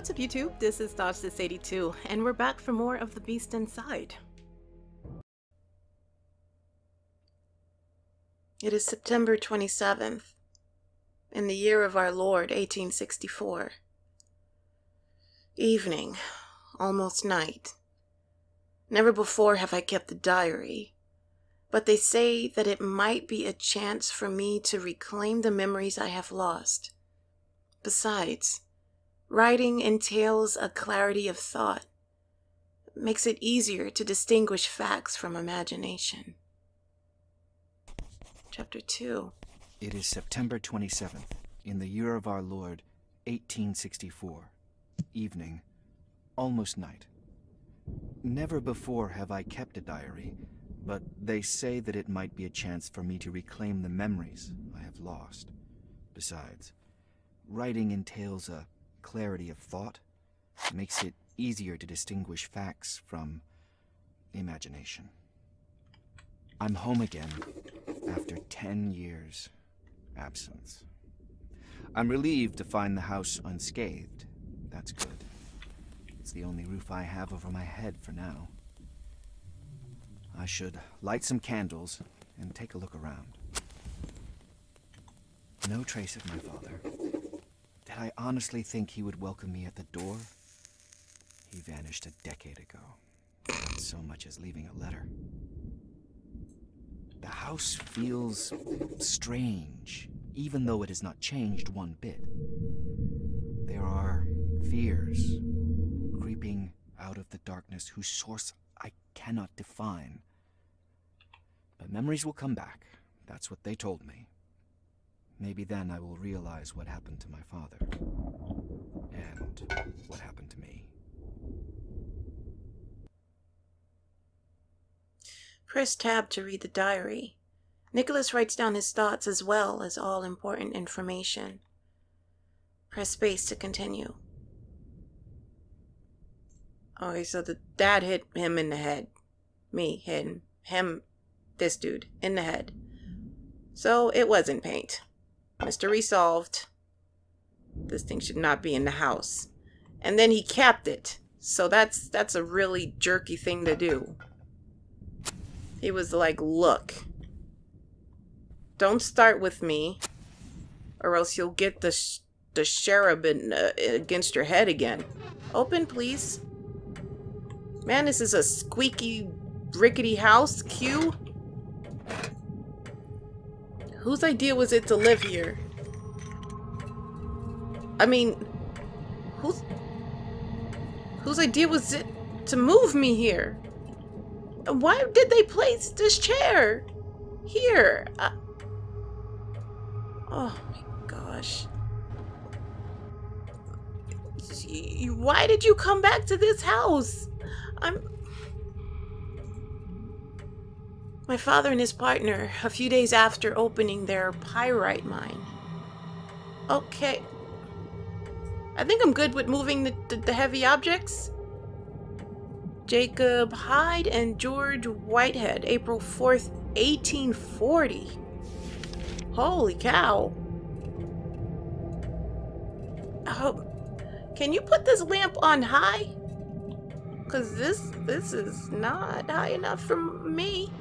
What's up YouTube? This is Dodgesis82 and we're back for more of The Beast Inside. It is September 27th, in the year of our Lord 1864. Evening, almost night. Never before have I kept a diary, but they say that it might be a chance for me to reclaim the memories I have lost. Besides, Writing entails a clarity of thought, it makes it easier to distinguish facts from imagination. Chapter 2 It is September 27th, in the year of our Lord, 1864. Evening, almost night. Never before have I kept a diary, but they say that it might be a chance for me to reclaim the memories I have lost. Besides, writing entails a clarity of thought makes it easier to distinguish facts from imagination. I'm home again after 10 years absence. I'm relieved to find the house unscathed. That's good. It's the only roof I have over my head for now. I should light some candles and take a look around. No trace of my father. Did I honestly think he would welcome me at the door? He vanished a decade ago. Not so much as leaving a letter. The house feels strange, even though it has not changed one bit. There are fears creeping out of the darkness whose source I cannot define. But memories will come back. That's what they told me. Maybe then I will realize what happened to my father. And what happened to me. Press tab to read the diary. Nicholas writes down his thoughts as well as all important information. Press space to continue. Okay, so the dad hit him in the head. Me hitting him, this dude, in the head. So it wasn't paint. Mystery solved. This thing should not be in the house. And then he capped it. So that's that's a really jerky thing to do. He was like, look, don't start with me, or else you'll get the, sh the cherubin uh, against your head again. Open, please. Man, this is a squeaky, rickety house. Q. Whose idea was it to live here? I mean, whose whose idea was it to move me here? Why did they place this chair here? Uh, oh my gosh. Why did you come back to this house? I'm My father and his partner, a few days after opening their pyrite mine. Okay. I think I'm good with moving the, the, the heavy objects. Jacob Hyde and George Whitehead, April 4th, 1840. Holy cow. Oh, can you put this lamp on high? Cause this this is not high enough for me.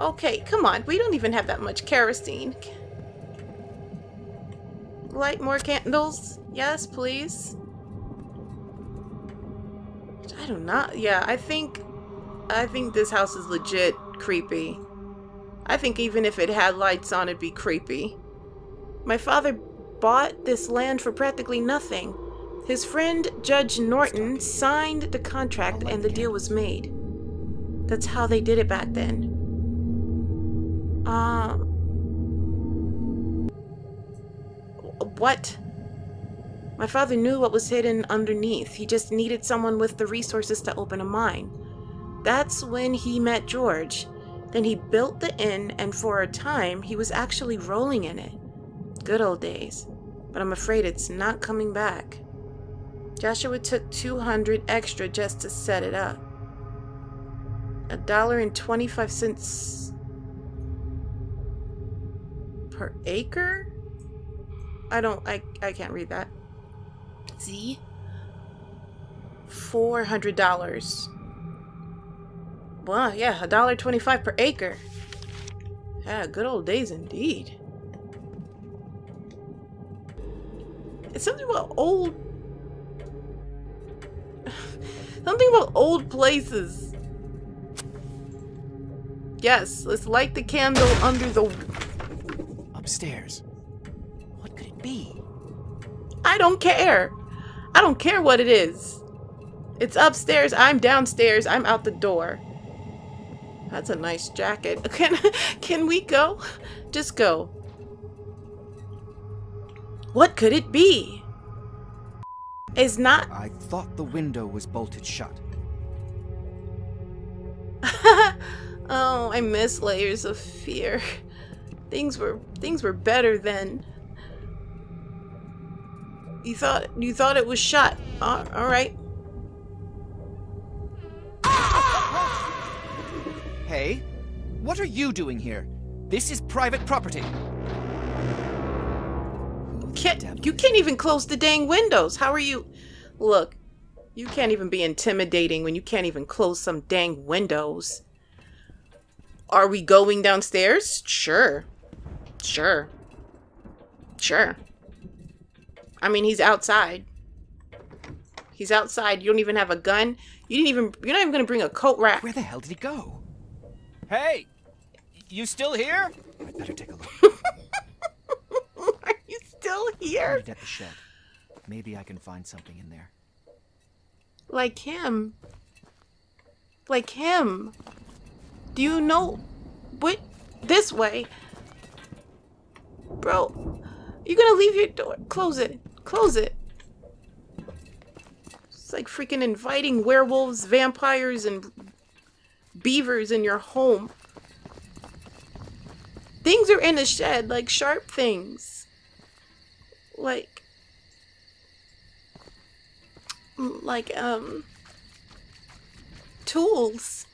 Okay, come on. We don't even have that much kerosene. Light more candles. Yes, please. I do not. Know yeah, I think... I think this house is legit creepy. I think even if it had lights on, it'd be creepy. My father bought this land for practically nothing. His friend, Judge Norton, signed the contract and the deal was made. That's how they did it back then. Um. What? My father knew what was hidden underneath. He just needed someone with the resources to open a mine. That's when he met George. Then he built the inn, and for a time, he was actually rolling in it. Good old days. But I'm afraid it's not coming back. Joshua took 200 extra just to set it up. A dollar and 25 cents per acre? I don't, I, I can't read that. Z. Four hundred dollars. Well, yeah, a dollar twenty-five per acre. Yeah, good old days indeed. It's something about old. something about old places. Yes, let's light the candle under the. Upstairs. What could it be? I don't care. I don't care what it is. It's upstairs. I'm downstairs. I'm out the door. That's a nice jacket. Can can we go? Just go. What could it be? It's not. I thought the window was bolted shut. oh, I miss layers of fear. Things were things were better then. You thought you thought it was shut. Uh, all right. Hey, what are you doing here? This is private property. Can't, you can't even close the dang windows. How are you? Look, you can't even be intimidating when you can't even close some dang windows. Are we going downstairs? Sure. Sure. Sure. I mean, he's outside. He's outside. You don't even have a gun. You didn't even. You're not even gonna bring a coat rack. Where the hell did he go? Hey, you still here? I better take a look. Are you still here? Meet at the shed. Maybe I can find something in there. Like him. Like him. Do you know what? This way. Bro, you gonna leave your door? Close it. Close it. It's like freaking inviting werewolves, vampires, and beavers in your home. Things are in a shed, like sharp things. Like. Like, um. Tools.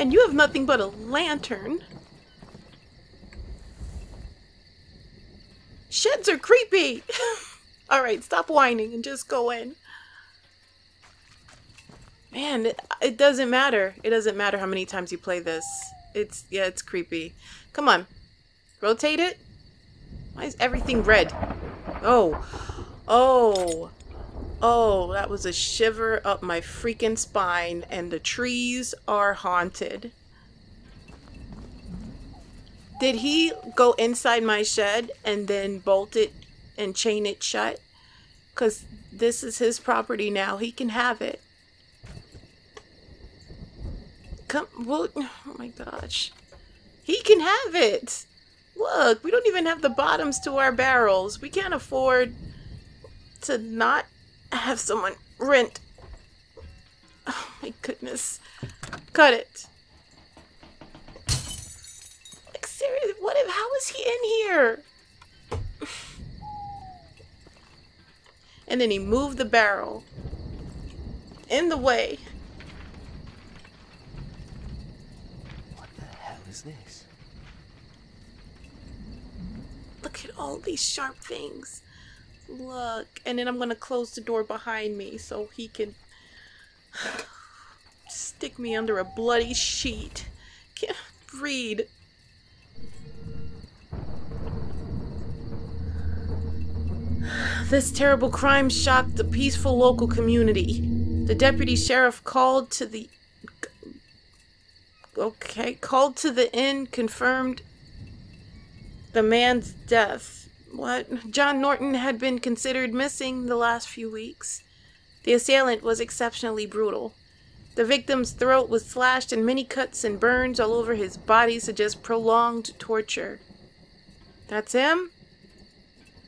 And you have nothing but a lantern. Sheds are creepy! Alright, stop whining and just go in. Man, it, it doesn't matter. It doesn't matter how many times you play this. It's, yeah, it's creepy. Come on. Rotate it. Why is everything red? Oh. Oh. Oh, that was a shiver up my freaking spine, and the trees are haunted. Did he go inside my shed and then bolt it and chain it shut? Because this is his property now. He can have it. Come, well, oh my gosh. He can have it. Look, we don't even have the bottoms to our barrels. We can't afford to not have someone rent. Oh my goodness. Cut it. What if, how is he in here? And then he moved the barrel in the way. What the hell is this? Look at all these sharp things. Look. And then I'm going to close the door behind me so he can stick me under a bloody sheet. Can't read. This terrible crime shocked the peaceful local community. The deputy sheriff called to the okay, called to the inn confirmed the man's death. What? John Norton had been considered missing the last few weeks. The assailant was exceptionally brutal. The victim's throat was slashed and many cuts and burns all over his body suggest prolonged torture. That's him?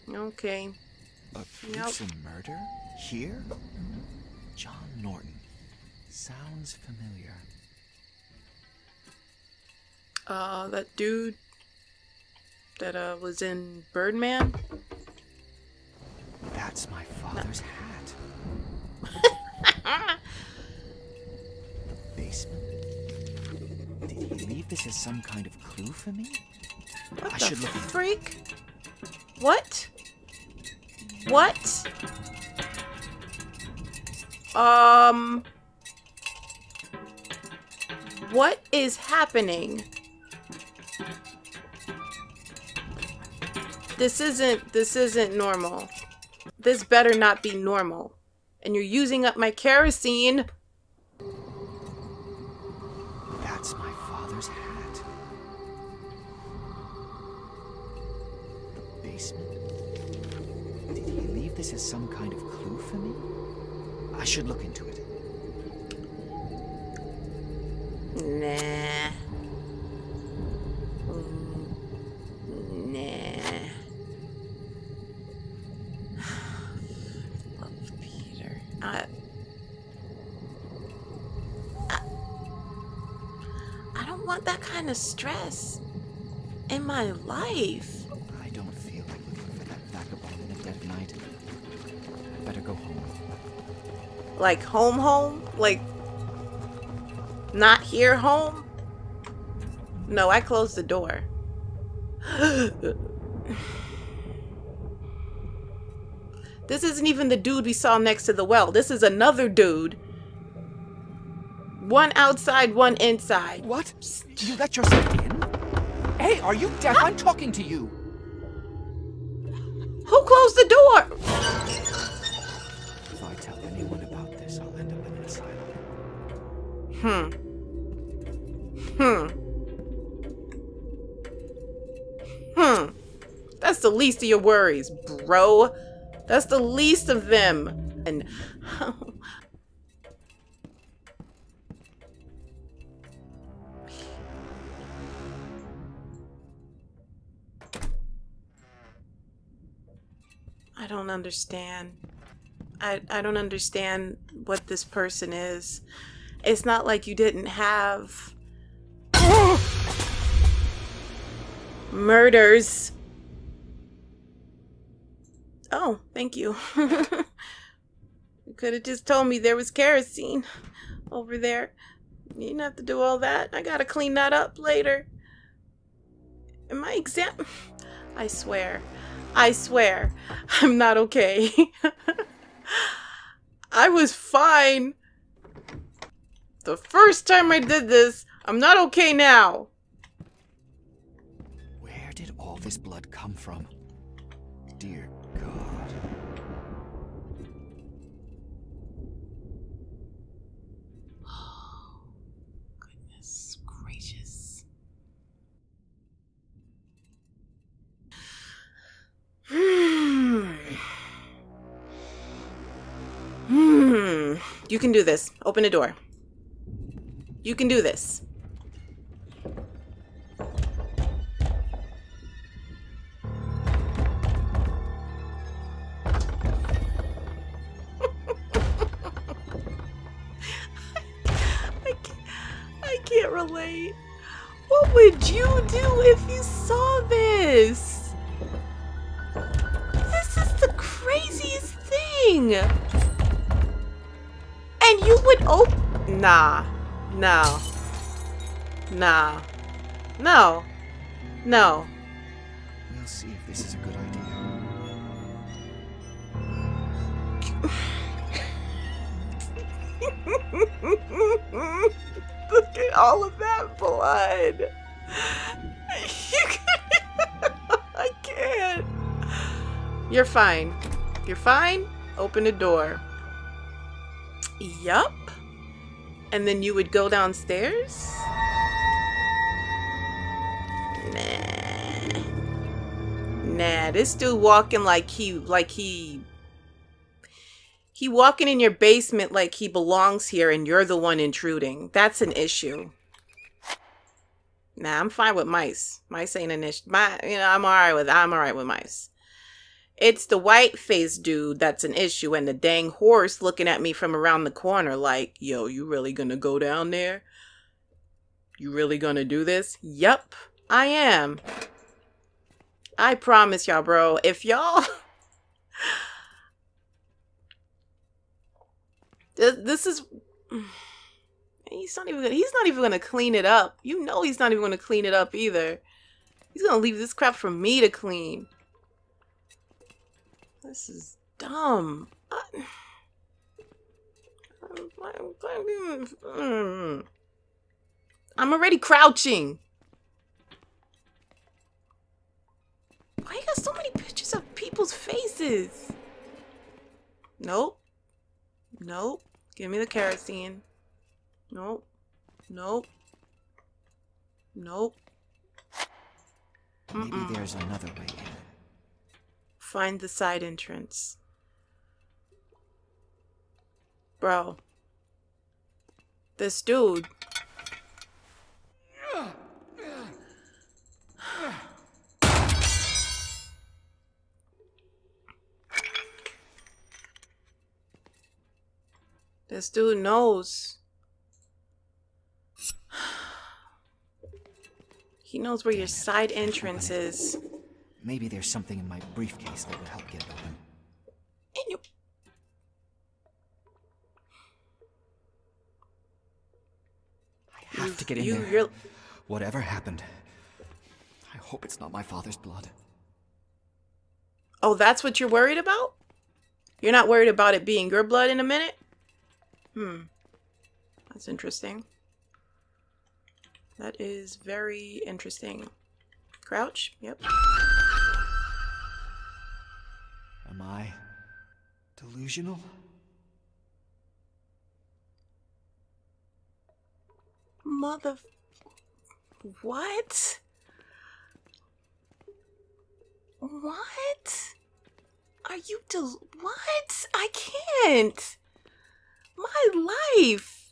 Okay. A gruesome murder? Here? John Norton. Sounds familiar. Uh, that dude that uh was in Birdman. That's my father's hat. Basement? Did he leave this as some kind of clue for me? What I the should look freak? What? What? Um. What is happening? This isn't this isn't normal. This better not be normal. And you're using up my kerosene. This as some kind of clue for me? I should look into it. Nah. That kind of stress in my life. Like home, home? Like not here, home? No, I closed the door. this isn't even the dude we saw next to the well. This is another dude. One outside, one inside. What? You let yourself in? Hey, are you deaf? I'm talking to you. Who closed the door? Hmm. Hmm. Hmm. That's the least of your worries, bro. That's the least of them. And I don't understand. I I don't understand what this person is. It's not like you didn't have murders. Oh, thank you. you could have just told me there was kerosene over there. You didn't have to do all that. I gotta clean that up later. Am I exam? I swear. I swear. I'm not okay. I was fine. The first time I did this, I'm not okay now. Where did all this blood come from? Dear God. Goodness gracious. Hmm. Hmm. You can do this. Open a door. You can do this. I can't, I can't relate. What would you do if you saw this? This is the craziest thing. And you would open. Nah. No. No. No. No. We'll see if this is a good idea. Look at all of that blood. I can't. You're fine. You're fine. Open the door. Yup. And then you would go downstairs? Nah. Nah, this dude walking like he like he he walking in your basement like he belongs here and you're the one intruding. That's an issue. Nah, I'm fine with mice. Mice ain't an issue. My, you know, I'm alright with I'm alright with mice. It's the white faced dude that's an issue, and the dang horse looking at me from around the corner like, yo, you really gonna go down there? You really gonna do this? Yup, I am. I promise y'all, bro. If y'all. This is. He's not even. Gonna, he's not even gonna clean it up. You know he's not even gonna clean it up either. He's gonna leave this crap for me to clean. This is dumb. I, Mm. I'm already crouching. Why you got so many pictures of people's faces? Nope. Nope. Give me the kerosene. Nope. Nope. Nope. Maybe Mm-mm. there's another way in. Find the side entrance. Bro. This dude. This dude knows. He knows where your side entrance is. Maybe there's something in my briefcase that would help get it open. And you I have to get in you, there. You're, Whatever happened, I hope it's not my father's blood. oh, that's what you're worried about? You're not worried about it being your blood in a minute? Hmm. That's interesting. That is very interesting. Crouch? Yep. I delusional? Mother. What? What? Are you del. What? I can't. My life.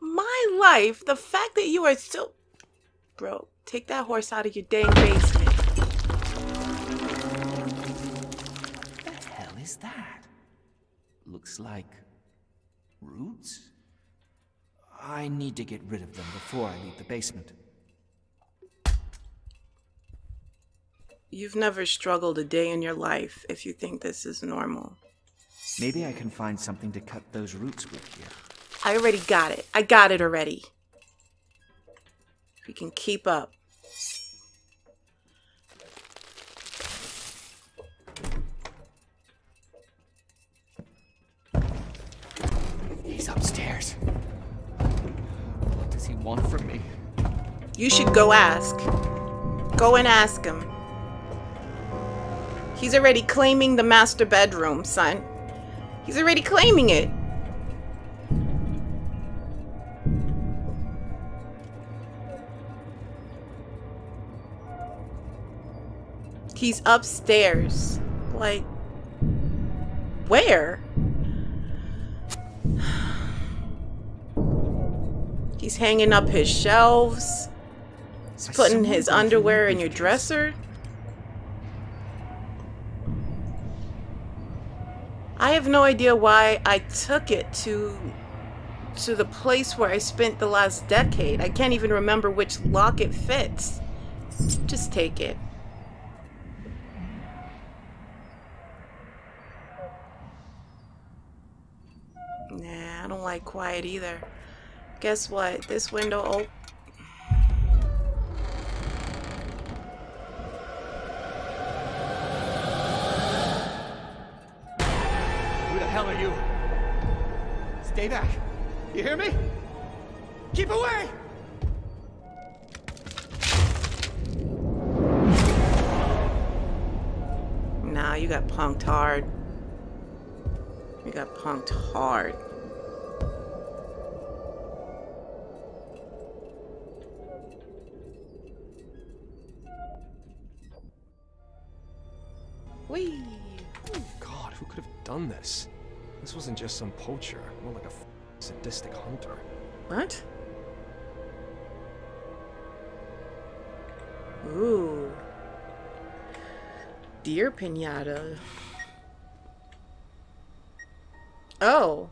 My life. The fact that you are so. Bro, take that horse out of your dang basement. Looks like roots? I need to get rid of them before I leave the basement. You've never struggled a day in your life if you think this is normal. Maybe I can find something to cut those roots with here. I already got it. I got it already. We can keep up. Want from me? You should go ask. Go and ask him. He's already claiming the master bedroom, son. He's already claiming it. He's upstairs. Like, where? He's hanging up his shelves. He's putting his underwear in your dresser. I have no idea why I took it to to the place where I spent the last decade. I can't even remember which lock it fits. Just take it. Nah, I don't like quiet either. Guess what? This window oh Who the hell are you? Stay back. You hear me? Keep away! Nah, you got punked hard. You got punked hard. Whee! Oh, God, who could have done this? This wasn't just some poacher, more like a f- sadistic hunter. What? Ooh. Deer pinata. Oh.